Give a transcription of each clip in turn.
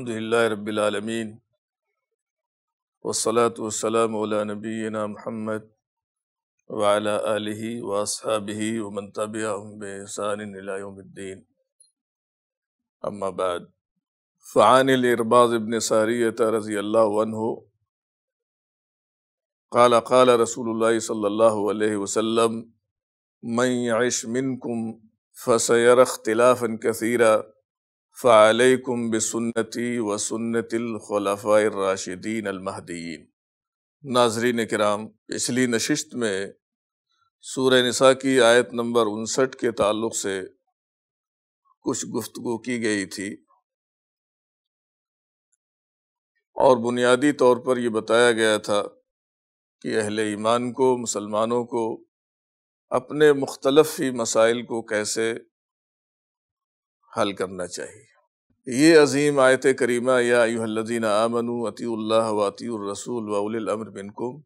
अल्हम्दुलिल्लाह रब्बिल आलमीन वस्सलातु वस्सलामु अला नबीना मुहम्मद व अला आलिहि व अस्हाबिहि व मन तबिअहुम बिइहसान इला यौमिद्दीन अम्मा बाद फ़आन इरबाज़ इब्न सारियत रज़ी अल्लाहु अन्हु क़ाल क़ाल सल्लल्लाहु अलैहि वसल्लम मन यइश मिनकुम फसयर इख्तिलाफन कसीरा फ़ालैकुम बिसुन्नती व सुन्नतिल खुलफ़ाए राशिदीन अलमहदीन नाजरीन किराम पिछली नशिस्त में सूर्य निसा की आयत नंबर उनसठ के ताल्लुक से कुछ गुफ्तगु की गई थी और बुनियादी तौर पर यह बताया गया था कि अहले ईमान को मुसलमानों को अपने मुख्तलफ ही मसाइल को कैसे हल करना चाहिए ये अजीम आयत करीमा, या यूहल्लजीन आमनु अतील्ला व अतीरसूल वउल अम्र मिनकुम।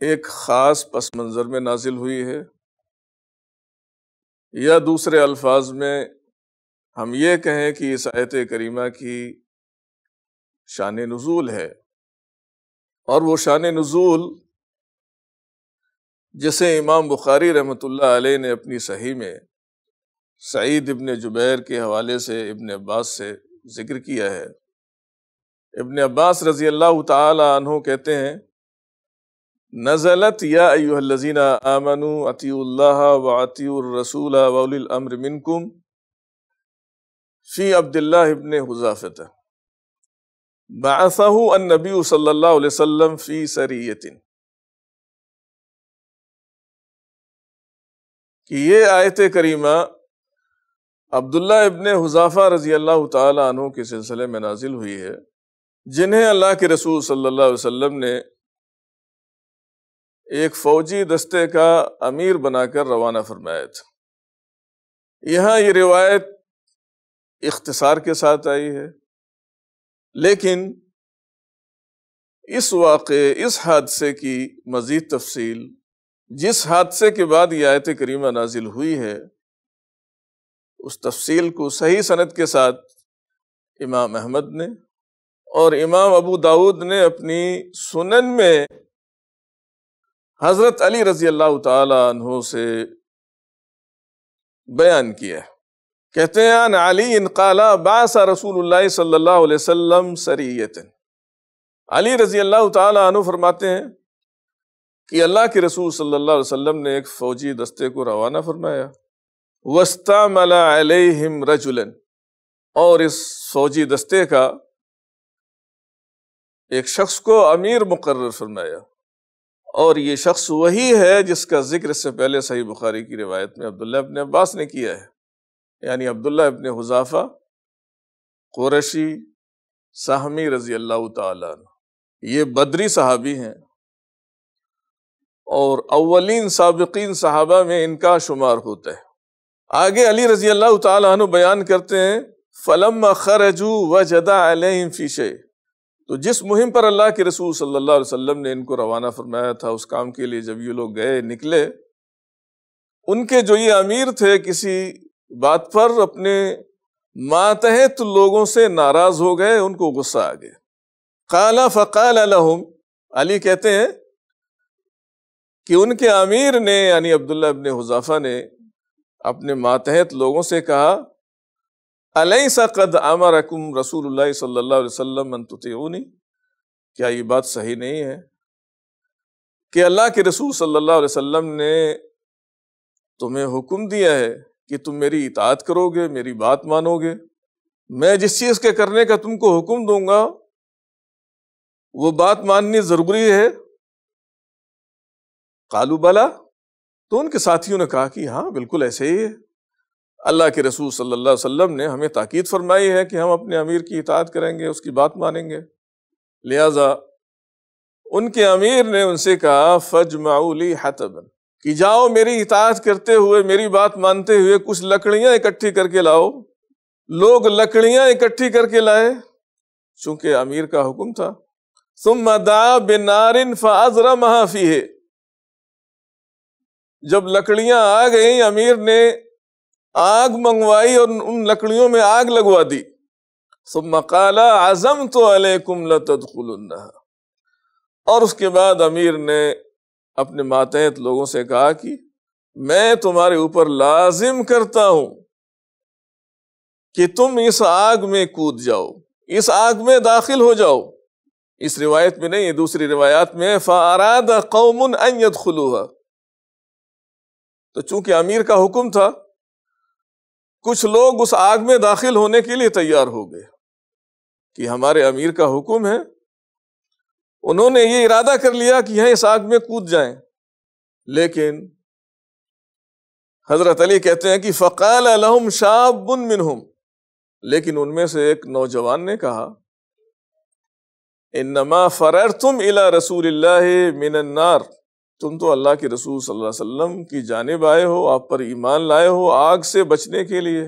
एक ख़ास पस मंज़र में नाजिल हुई है। या दूसरे अल्फाज में हम ये कहें कि इस आयत करीमा की शान नज़ूल है। और वो शान नज़ूल जिसे इमाम बुखारी रहमतुल्लाह अलैह ने अपनी सही में सईद इब्न जुबैर के हवाले से इब्न अब्बास से ज़िक्र किया है। इब्न अब्बास रज़ी अल्लाह तहो कहते हैं, नज़लत या अयुहल्लजीना आमनु अतील्लाह व अतीरसूल वउल अम्र मिनकुम फ़ी अब्दुल्ला इब्न हुजाफत। बासहु अन नबी अलैहि वसल्लम फ़ी सरियतिन। कि ये आयत करीमा अब्दुल्ला इब्ने हुजाफा रज़ी अल्लाह तु के सिलसिले में नाजिल हुई है, जिन्हें अल्लाह के रसूल सल्लल्लाहु अलैहि वसल्लम ने एक फौजी दस्ते का अमीर बनाकर रवाना फरमाया था। यहाँ ये रिवायत इख्तिसार के साथ आई है, लेकिन इस वाक़े, इस हादसे की मज़ीद तफसील, जिस हादसे के बाद यह आयत करीमा नाजिल हुई है उस तफसील को सही सनत के साथ इमाम अहमद ने और इमाम अबू दाऊद ने अपनी सुनन में हज़रत अली रज़ी अल्लाह तहों से बयान किया कहते हैं अली इनकाला बासा रसूल वसल्लम सरीयतन। अली रज़ी अल्लाह तु फरमाते हैं कि अल्लाह के रसूल सल्लल्लाहु अलैहि वसल्लम ने एक फौजी दस्ते को रवाना फरमाया। वस्तामलाहिम रजुलन। और इस फौजी दस्ते का एक शख्स को अमीर मुकर्र फरमाया। और ये शख्स वही है जिसका ज़िक्र इससे पहले सही बुखारी की रिवायत में अब्दुल्ला अपने अब्बास ने किया है। यानी अब्दुल्ला अपने हुजाफा, कुरशी, साहमी रज़ी अल्लाह तला ये बदरी सहाबी हैं। और अव्वलीन, सबकीन सहाबा में इनका शुमार होता है। आगे अली रज़ी अल्लाह बयान करते हैं फलम खरजू व जदा फ़ीशे तो जिस मुहिम पर अल्लाह के रसूल सल्लल्लाहु अलैहि वसल्लम ने इनको रवाना फरमाया था, उस काम के लिए जब ये लोग गए, निकले, उनके जो ये अमीर थे किसी बात पर अपने मातहत लोगों से नाराज़ हो गए, उनको गुस्सा आ गया। काला फ़काल अलहम अली कहते हैं कि उनके अमीर ने, यानी अब्दुल्ला इब्ने हुजाफा ने अपने मातहत लोगों से कहा अलई अमरकुम रसूलुल्लाह सल्लल्लाहु अलैहि वसल्लम क्या ये बात सही नहीं है? कि अल्लाह के रसूल सल्लल्लाहु अलैहि वसल्लम ने तुम्हें हुक्म दिया है कि तुम मेरी इतात करोगे, मेरी बात मानोगे। मैं जिस चीज़ के करने का तुमको हुक्म दूँगा, वो बात माननी ज़रूरी है। कालू बला तो उनके साथियों ने कहा कि हाँ बिल्कुल ऐसे ही है। अल्लाह के रसूल सल्लल्लाहु अलैहि वसल्लम ने हमें ताकीद फरमाई है कि हम अपने अमीर की इतात करेंगे, उसकी बात मानेंगे। लिहाजा उनके अमीर ने उनसे कहा फज माउली हतबन, कि जाओ मेरी इतात करते हुए, मेरी बात मानते हुए कुछ लकड़ियाँ इकट्ठी करके लाओ। लोग लकड़ियाँ इकट्ठी करके लाए, चूँकि अमीर का हुक्म था। तुम मदा बिनारिन फाजरा महाफी है जब लकड़ियाँ आ गई, अमीर ने आग मंगवाई और उन लकड़ियों में आग लगवा दी। सुम्मा काला आज़म तो अलैकुम लतदखुलन्ना और उसके बाद अमीर ने अपने मातहत लोगों से कहा कि, मैं तुम्हारे ऊपर लाजिम करता हूँ कि तुम इस आग में कूद जाओ, इस आग में दाखिल हो जाओ। इस रिवायत में नहीं, दूसरी रिवायत में फ़ाराद कौमन अयत खुलूहा तो चूँकि अमीर का हुक्म था, कुछ लोग उस आग में दाखिल होने के लिए तैयार हो गए कि हमारे अमीर का हुक्म है। उन्होंने ये इरादा कर लिया कि यह इस आग में कूद जाएँ। लेकिन हज़रत अली कहते हैं कि फ़काल अलहम शाबुन मिनहुम। लेकिन उनमें से एक नौजवान ने कहा इन नमा फरर तुम इला रसूल मिनन्नार। तुम तो अल्लाह के रसूल सल्लल्लाहु अलैहि वसल्लम की जानब आए हो, आप पर ईमान लाए हो आग से बचने के लिए।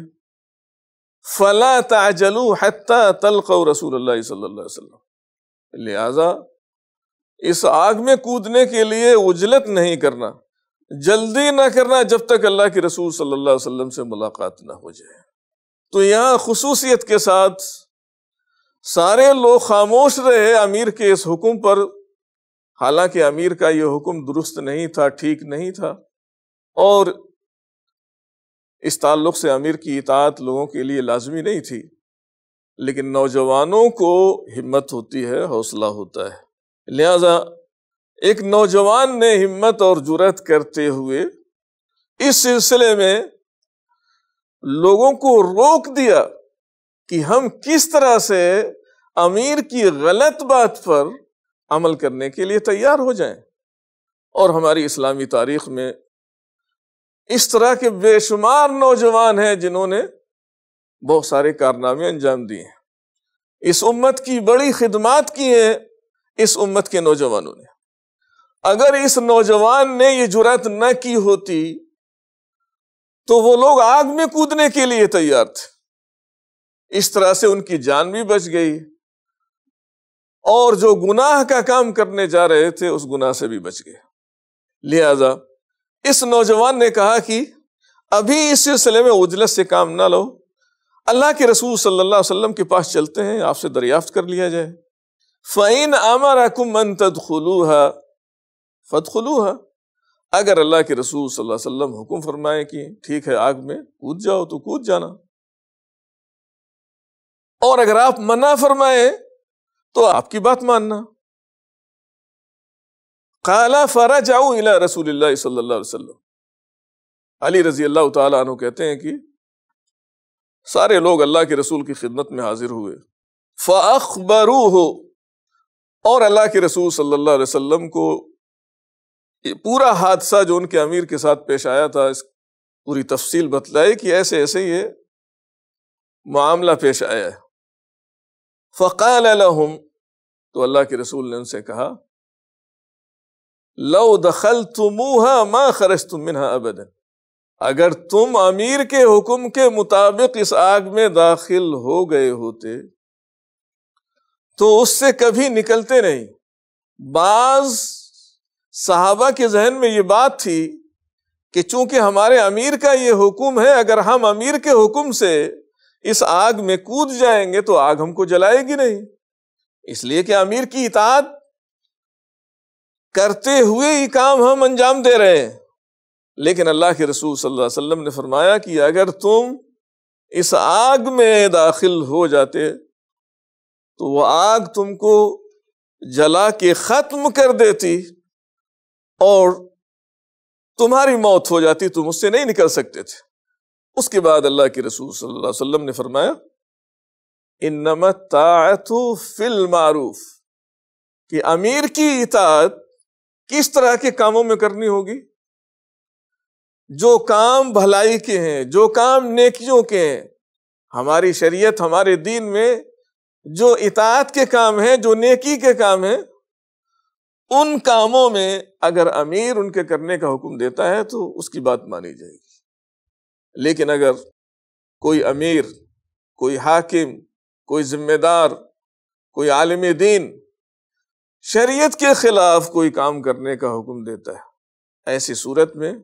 फला ताजलू हत्ता तलक़ रसूल सल्लल्लाहु अलैहि वसल्लम। लिहाजा, इस आग में कूदने के लिए उजलत नहीं करना, जल्दी ना करना जब तक अल्लाह के रसूल सल्लल्लाहु अलैहि वसल्लम से मुलाकात ना हो जाए। तो यहाँ खसूसियत के साथ सारे लोग खामोश रहे अमीर के इस हुक्म पर हालाँकि अमीर का यह हुक्म दुरुस्त नहीं था, ठीक नहीं था। और इस ताल्लुक से अमीर की इतात लोगों के लिए लाजमी नहीं थी। लेकिन नौजवानों को हिम्मत होती है, हौसला होता है। लिहाजा एक नौजवान ने हिम्मत और जुरत करते हुए इस सिलसिले में लोगों को रोक दिया कि हम किस तरह से अमीर की गलत बात पर अमल करने के लिए तैयार हो जाएँ। और हमारी इस्लामी तारीख में इस तरह के बेशुमार नौजवान हैं जिन्होंने बहुत सारे कारनामे अंजाम दिए हैं। इस उम्मत की बड़ी खिदमात की है इस उम्मत के नौजवानों ने। अगर इस नौजवान ने ये जुरात न की होती तो वो लोग आग में कूदने के लिए तैयार थे। इस तरह से उनकी जान भी बच गई। और जो गुनाह का काम करने जा रहे थे, उस गुनाह से भी बच गए लिहाजा, इस नौजवान ने कहा कि, अभी इस सिलसिले में उजलत से काम ना लो। अल्लाह के रसूल सल्लल्लाहु अलैहि वसल्लम के पास चलते हैं, आपसे दरियाफ्त कर लिया जाए। फ़ैन अमरकुम मन तदखुलूहा फतखुलूहा अगर अल्लाह के रसूल सल्लल्लाहु अलैहि वसल्लम हुक्म फरमाए कि, ठीक है, आग में कूद जाओ तो कूद जाना। और अगर आप मना फरमाए तो आपकी बात मानना। काला फरा जाऊ इला रसूल वसल्लम। अली रज़ी अल्लाह तु कहते हैं कि सारे लोग अल्लाह के रसूल की खिदमत में हाजिर हुए। फ़ाखबरू हो और अल्लाह के रसूल सल्लल्लाहु अलैहि को पूरा हादसा जो उनके अमीर के साथ पेश आया था, इस पूरी तफसील बतलाई कि ऐसे ऐसे ये मामला पेश आया है। फ़काल तो अल्लाह के रसूल ने उनसे कहा, लो दखल तुमूहा माँ खरज तुम मिनहा अबदन. अगर तुम अमीर के हुक्म के मुताबिक इस आग में दाखिल हो गए होते तो उससे कभी निकलते नहीं। बाज साहबा के जहन में ये बात थी कि चूँकि हमारे अमीर का ये हुक्म है, अगर हम अमीर के हुक्म से इस आग में कूद जाएँगे तो आग हमको जलाएगी नहीं। इसलिए कि अमीर की इतात करते हुए ही काम हम अंजाम दे रहे हैं। लेकिन अल्लाह के रसूल सल्लल्लाहु अलैहि वसल्लम ने फरमाया कि अगर तुम इस आग में दाखिल हो जाते तो वो आग तुमको जला के खत्म कर देती और तुम्हारी मौत हो जाती, तुम उससे नहीं निकल सकते थे। उसके बाद अल्लाह के रसूल सल्लल्लाहु अलैहि वसल्लम ने फरमाया इन्नमतातु फिल मारूफ। कि अमीर की इतात किस तरह के कामों में करनी होगी? जो काम भलाई के हैं, जो काम नेकियों के हैं, हमारी शरीयत, हमारे दीन में जो इतात के काम हैं, जो नेकी के काम हैं, उन कामों में अगर अमीर उनके करने का हुक्म देता है तो उसकी बात मानी जाएगी। लेकिन अगर कोई अमीर, कोई हाकिम कोई जिम्मेदार, कोई आलिम दीन, शरीयत के खिलाफ कोई काम करने का हुक्म देता है। ऐसी सूरत में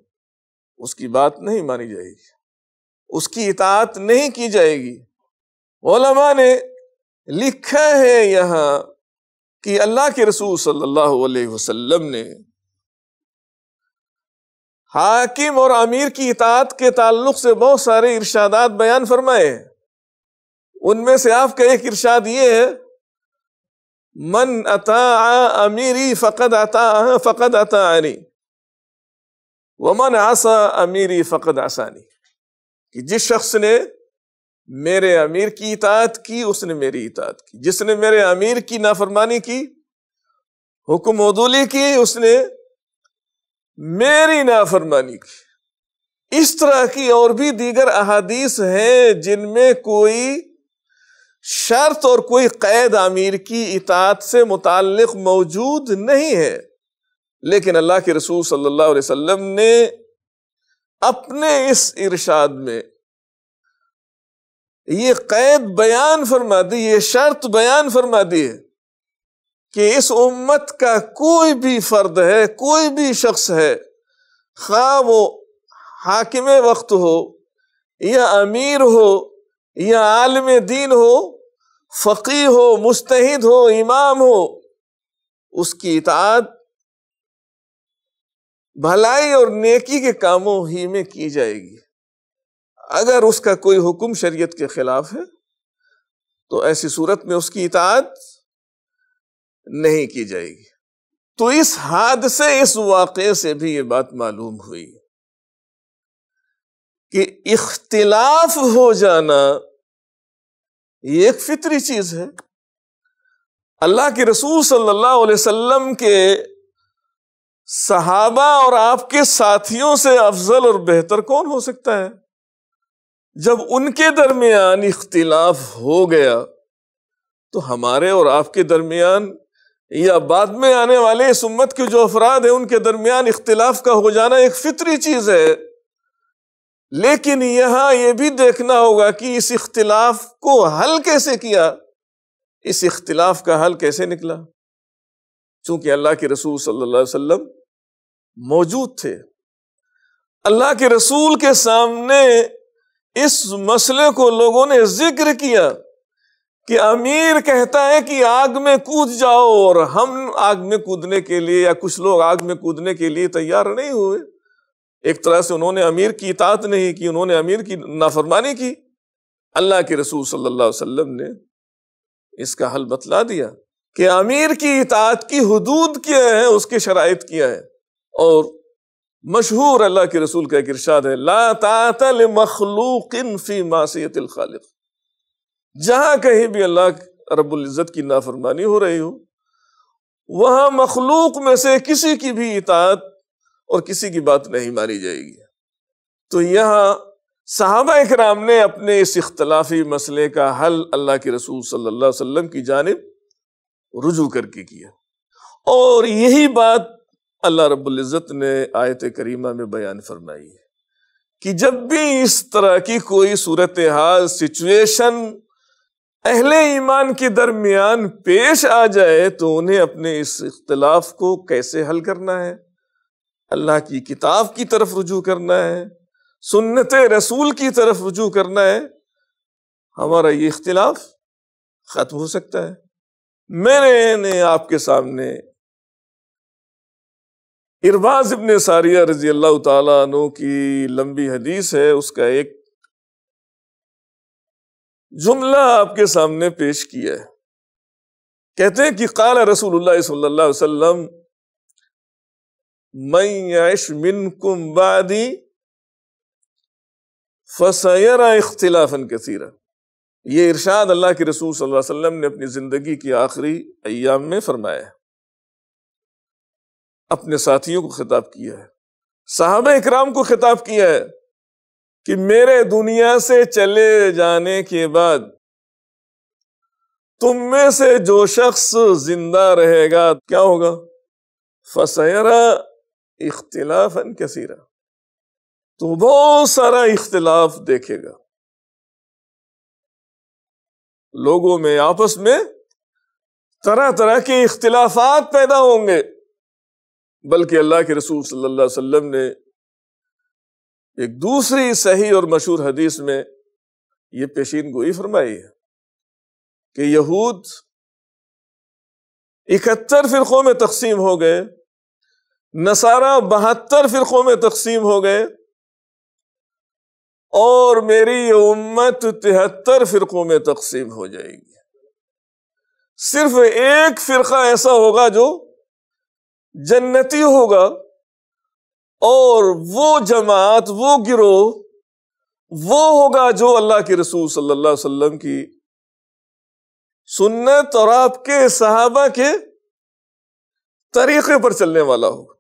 उसकी बात नहीं मानी जाएगी, उसकी इतात नहीं की जाएगी। ओलमा ने लिखा है यहाँ कि अल्लाह के रसूल सल्लल्लाहु अलैहि वसल्लम ने हाकिम और अमीर की इतात के ताल्लुक से बहुत सारे इर्शादात बयान फरमाए उनमें से आपका एक इर्शाद ये है, मन अता अमीरी फ़कद अता फ़कद अता आनी वमन आसा अमीरी फ़कद आसानी। कि जिस शख्स ने मेरे अमीर की इतात की, उसने मेरी इतात की। जिसने मेरे अमीर की नाफरमानी की, हुक्म उदूली की, उसने मेरी नाफरमानी की। इस तरह की और भी दीगर अहादीस हैं जिनमें कोई शर्त और कोई कैद अमीर की इतात से मुतालिक मौजूद नहीं है। लेकिन अल्लाह के रसूल सल्लल्लाहु अलैहि वसल्लम ने अपने इस इरशाद में ये कैद बयान फरमा दी, ये शर्त बयान फरमा दी है कि इस उम्मत का कोई भी फर्द है, कोई भी शख्स है खा वो हाकिम वक्त हो, या अमीर हो, या आलम दीन हो फ़की हो, मुस्तहिद हो, इमाम हो, उसकी इतात भलाई और नेकी के कामों ही में की जाएगी। अगर उसका कोई हुक्म शरीयत के खिलाफ है तो ऐसी सूरत में उसकी इतात नहीं की जाएगी। तो इस हादसे, इस वाक़े से भी ये बात मालूम हुई कि इख्तिलाफ हो जाना ये एक फितरी चीज़ है। अल्लाह के रसूल सल्लल्लाहु अलैहि वसल्लम के सहाबा और आपके साथियों से अफजल और बेहतर कौन हो सकता है? जब उनके दरमियान इख्तिलाफ हो गया तो हमारे और आपके दरमियान या बाद में आने वाले इस उम्मत के जो अफराद हैं, उनके दरमियान इख्तिलाफ का हो जाना एक फितरी चीज़ है। लेकिन यहाँ यह भी देखना होगा कि इस इख्तिलाफ को हल कैसे किया? इस इख्तिलाफ का हल कैसे निकला? चूँकि अल्लाह के रसूल सल्लल्लाहु अलैहि वसल्लम मौजूद थे। अल्लाह के रसूल के सामने इस मसले को लोगों ने ज़िक्र किया कि अमीर कहता है कि आग में कूद जाओ और हम आग में कूदने के लिए या कुछ लोग आग में कूदने के लिए तैयार नहीं हुए। एक तरह से उन्होंने अमीर की इतात नहीं की, उन्होंने अमीर की नाफरमानी की। अल्लाह के रसूल सल्लल्लाहु अलैहि वसल्लम ने इसका हल बतला दिया कि अमीर की इतात की हदूद क्या है, उसके शराइत किया है। और मशहूर अल्लाह के रसूल का एक इरशाद है, ला तातल मखलूक फ़ी मासीतिल खालिक। जहाँ कहीं भी अल्लाह रब्बुल इज़्ज़त की नाफरमानी हो रही हो, वहाँ मखलूक में से किसी की भी इतात और किसी की बात नहीं मानी जाएगी। तो यहाँ साहबा इकराम ने अपने इस इख्तलाफी मसले का हल अल्लाह के रसूल सल्लल्लाहु अलैहि वसल्लम की जानब रुजू करके किया। और यही बात अल्लाह रब्बुल इज़्ज़त ने आयत करीमा में बयान फरमाई है कि जब भी इस तरह की कोई सूरत हाल सिचुएशन अहले ईमान के दरमियान पेश आ जाए तो उन्हें अपने इस इख्तलाफ को कैसे हल करना है? अल्लाह की किताब की तरफ़ रुजू करना है, सुन्नत रसूल की तरफ़ रुजू करना है, हमारा ये इख्तिलाफ खत्म हो सकता है। मैंने आपके सामने इरबाज इबन सारिया रज़ी अल्लाह तु की लंबी हदीस है, उसका एक जुमला आपके सामने पेश किया है। कहते हैं कि काला रसूलुल्लाह सल्लल्लाहु अलैहि वसल्लम मैश मिन बादी फसयरा इख्तिलाफन कसीरा ये इरशाद अल्लाह के रसूल सल्लल्लाहु अलैहि वसल्लम ने अपनी ज़िंदगी की आखिरी अयाम में फरमाया अपने साथियों को खिताब किया है साहब इकराम को खिताब किया है कि मेरे दुनिया से चले जाने के बाद तुम में से जो शख्स ज़िंदा रहेगा क्या होगा फसरा इख्तिलाफन कसीरा। तो बहुत सारा इख्तिलाफ देखेगा। लोगों में, आपस में तरह तरह के इख्तिलाफात पैदा होंगे। बल्कि अल्लाह के रसूल सल्लल्लाहु अलैहि वसल्लम ने एक दूसरी सही और मशहूर हदीस में ये पेशीन गोई फरमाई है कि यहूद इकहत्तर फिरकों में तकसीम हो गए नसारा बहत्तर फिरकों में तकसीम हो गए और मेरी ये उम्मत तिहत्तर फिरकों में तकसीम हो जाएगी। सिर्फ़ एक फिरका ऐसा होगा जो जन्नती होगा और वो जमात, वो गिरोह, वो होगा जो अल्लाह के रसूल सल्लल्लाहु अलैहि वसल्लम की सुन्नत और आपके सहाबा के तरीके पर चलने वाला हो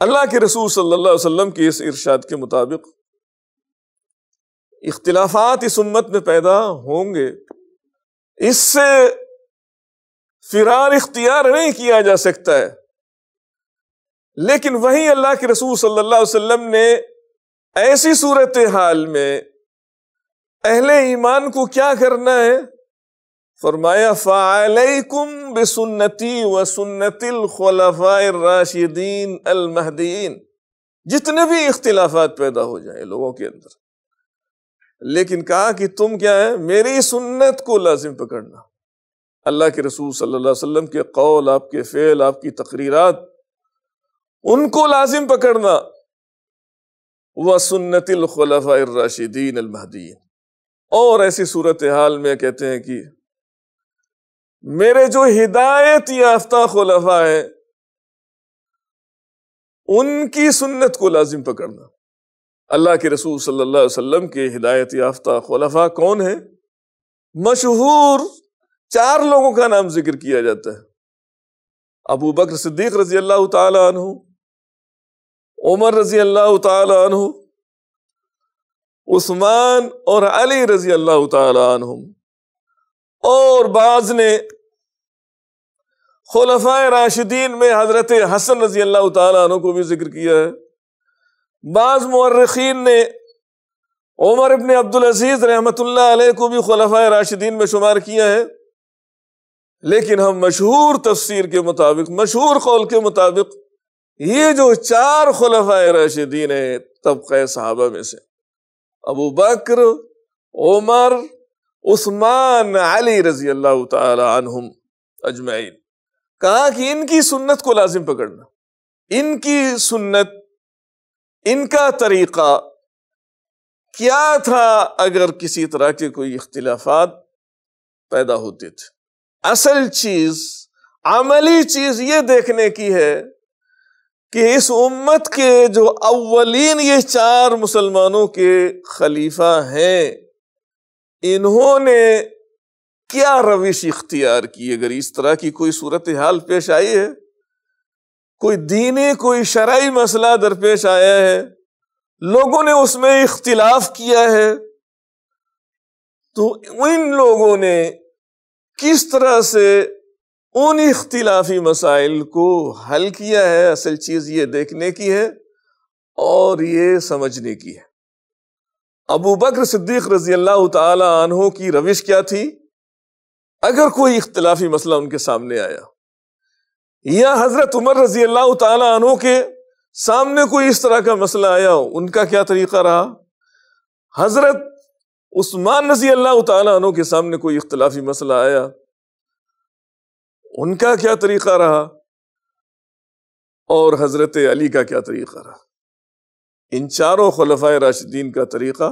अल्लाह के रसूल सल्लल्लाहु अलैहि वसल्लम के इस इरशाद के मुताबिक इख्तिलाफात इस उम्मत में पैदा होंगे। इससे फिरार इख्तियार नहीं किया जा सकता है। लेकिन वही अल्लाह के रसूल सल्लल्लाहु अलैहि वसल्लम ने ऐसी सूरत हाल में अहले ईमान को क्या करना है? फरमाया फ़ालकुम बेसन्नती व सुन्नतिल राशिदीन अल महदीन जितने भी इख्तिलाफात पैदा हो जाए लोगों के अंदर। लेकिन कहा कि तुम क्या है? मेरी सुन्नत को लाजिम पकड़ना। अल्लाह के रसूल सल्लल्लाहु अलैहि वसल्लम के कौल, आपके फेल, आपकी तकरीरात, उनको लाजिम पकड़ना। व सुन्नतिल राशिदीन अल महदीन और ऐसी सूरत हाल में कहते हैं कि मेरे जो हिदायत याफ्ता खुलफा है, उनकी सुन्नत को लाजिम पकड़ना। अल्लाह के रसूल सल्लल्लाहु अलैहि वसल्लम के हिदायत याफ्ता खुलफा कौन है? मशहूर चार लोगों का नाम ज़िक्र किया जाता है। अबू बकर सिद्दीक रज़ी अल्लाह तु उमर रज़ी अल्लाह तु उस्मान और अली रज़ी अल्लाह तु और बाज ने खुलफाए राशिदीन में हज़रत हसन रज़ी अल्लाह तु को भी ज़िक्र किया है। बाज मर्रखीन ने उमर इबन अब्दुल अज़ीज़ रहमत को भी खुलफाए राशिदीन में शुमार किया है। लेकिन हम मशहूर तफसीर के मुताबिक, मशहूर कौल के मुताबिक, ये जो चार खुलफाए राशिदीन है, तबक़ सहाबा में से, अबू बकर, उमर, उस्मान, अली रज़ी अल्लाह तुम अजमैन कहा कि इनकी सुन्नत को लाजिम पकड़ना। इनकी सुन्नत, इनका तरीका क्या था अगर किसी तरह के कोई इख्तिलाफात पैदा होते थे? असल चीज़, अमली चीज़ ये देखने की है कि इस उम्मत के जो अव्वलीन ये चार मुसलमानों के खलीफा हैं, इन्होंने क्या रविश इख्तियार की? अगर इस तरह की कोई सूरत हाल पेश आई है, कोई दीनी, कोई शराई मसला दरपेश आया है, लोगों ने उसमें इख्तिलाफ किया है तो इन लोगों ने किस तरह से उन इख्तिलाफी मसाइल को हल किया है? असल चीज़ ये देखने की है और ये समझने की है। अबू बकर सिद्दीक रज़ी अल्लाह तहों की रविश क्या थी? अगर कोई इख्तलाफी मसला उनके सामने आया, या हज़रत उमर रज़ी अल्लाह तहों के सामने कोई इस तरह का मसला आया उनका क्या तरीका रहा? हज़रत उस्मान रज़ी अल्लाह तहों के सामने कोई इख्तलाफी मसला आया? उनका क्या तरीका रहा? और हज़रत अली का क्या तरीका रहा? इन चारों खलफाए राशिदीन का तरीका?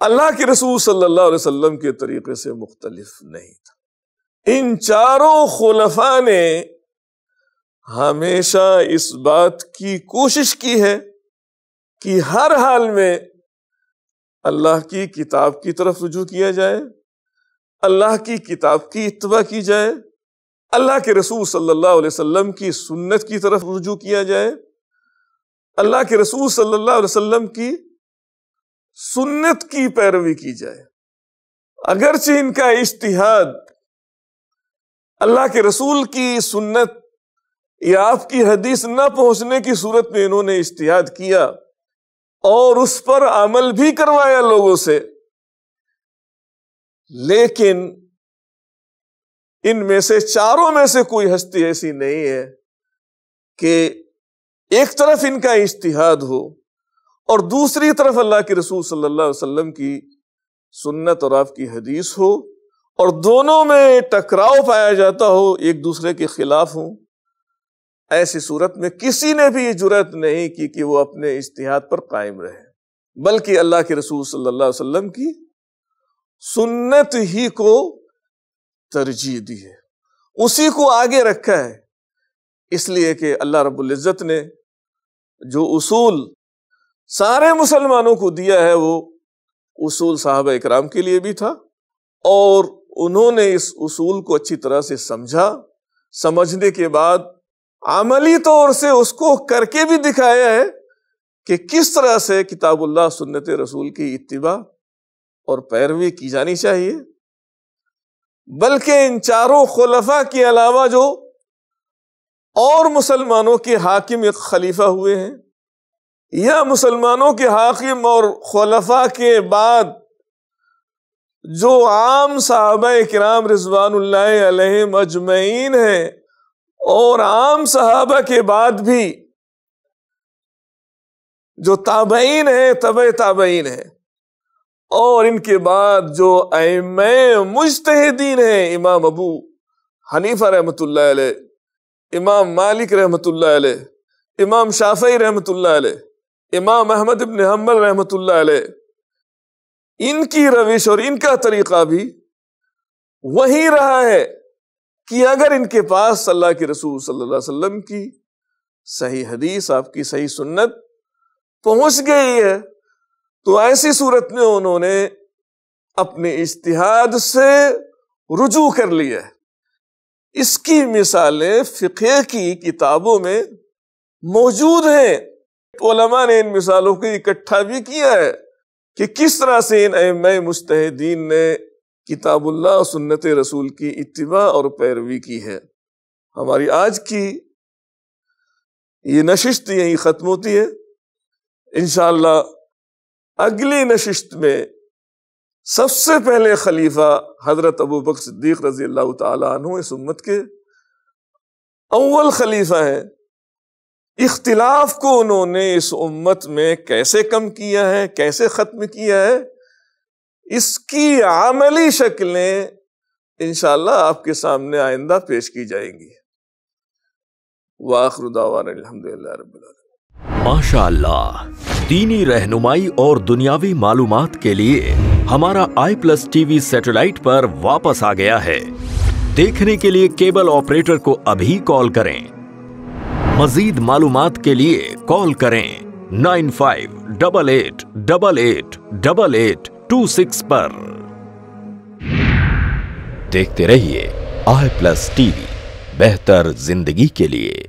अल्लाह के रसूल सल्लल्लाहु अलैहि वसल्लम के तरीके से मुख्तलिफ़ नहीं था। इन चारों खुलफा ने हमेशा इस बात की कोशिश की है कि हर हाल में अल्लाह की किताब की तरफ़ रुजू किया जाए, अल्लाह की किताब की इतबा की जाए, अल्लाह के रसूल सल्लल्लाहु अलैहि वसल्लम की सुन्नत की तरफ़ रुजू किया जाए, अल्लाह के रसूल सल्लल्लाहु अलैहि वसल्लम की सुन्नत की पैरवी की जाए। अगरचे इनका इश्तिहाद, अल्लाह के रसूल की सुन्नत या आपकी हदीस न पहुँचने की सूरत में इन्होंने इश्तिहाद किया और उस पर अमल भी करवाया लोगों से। लेकिन इनमें से चारों में से कोई हस्ती ऐसी नहीं है कि एक तरफ़ इनका इश्तिहाद हो और दूसरी तरफ़ अल्लाह के रसूल सल्लल्लाहु अलैहि वसल्लम की सुन्नत और आपकी हदीस हो और दोनों में टकराव पाया जाता हो, एक दूसरे के खिलाफ हो। ऐसी सूरत में किसी ने भी ज़रूरत नहीं की कि वो अपने इश्तिहाद पर कायम रहे, बल्कि अल्लाह के रसूल सल्लल्लाहु अलैहि वसल्लम की सुन्नत ही को तरजीह दी है। उसी को आगे रखा है। इसलिए कि अल्लाह रब्बुल इज़्ज़त ने जो उसूल सारे मुसलमानों को दिया है वो उसूल साहब इकराम के लिए भी था और उन्होंने इस उसूल को अच्छी तरह से समझा। समझने के बाद अमली तौर से उसको करके भी दिखाया है कि किस तरह से किताबुल्लाह सुन्नत रसूल की इत्तिबा और पैरवी की जानी चाहिए। बल्कि इन चारों खलफा के अलावा जो और मुसलमानों के हाकिम एक खलीफा हुए हैं या मुसलमानों के हाकिम और खलफा के बाद जो आम साहब कराम रिजवान अजमैन है और आम साहबा के बाद भी जो ताबईन है, तब ताबईन है और इनके बाद जो अम मुजतदीन है, इमाम अबू हनीफा रहमत इमाम मालिक रहमत इमाम शाफी रहमत इमाम अहमद इबन हम्बल रहमत इनकी रविश और इनका तरीका भी वही रहा है कि अगर इनके पास अल्लाह के रसूल सल्लल्लाहु अलैहि वसल्लम की सही हदीस, आपकी सही सुन्नत पहुँच गई है तो ऐसी सूरत में उन्होंने अपने इश्तिहाद से रुजू कर लिया है। इसकी मिसालें फ़िक़े की किताबों में मौजूद हैं। ओलमा ने इन मिसालों को इकट्ठा भी किया है कि किस तरह से इन अम मुस्तदीन ने किताबुल्लाह सुन्नत रसूल की इतबा और पैरवी की है। हमारी आज की ये नशिस्त यही ख़त्म होती है। इन अगली नशिस्त में सबसे पहले खलीफा हज़रत अबू बक रज़ी अल्लाह तु इस उम्मत के अव्वल खलीफा है। इख्तिलाफ को उन्होंने इस उम्मत में कैसे कम किया है, कैसे ख़त्म किया है, इसकी आमली शक्लें इनशाला आपके सामने आइंदा पेश की जाएँगी। वाखरुदावान माशा दीनी रहनुमाई और दुनियावी मालूमात के लिए हमारा आई प्लस टीवी सैटेलाइट पर वापस आ गया है। देखने के लिए केबल ऑपरेटर को अभी कॉल करें। मजीद मालूम के लिए कॉल करें nine five double eight double eight double eight two six पर। देखते रहिए आई प्लस टीवी, बेहतर ज़िंदगी के लिए।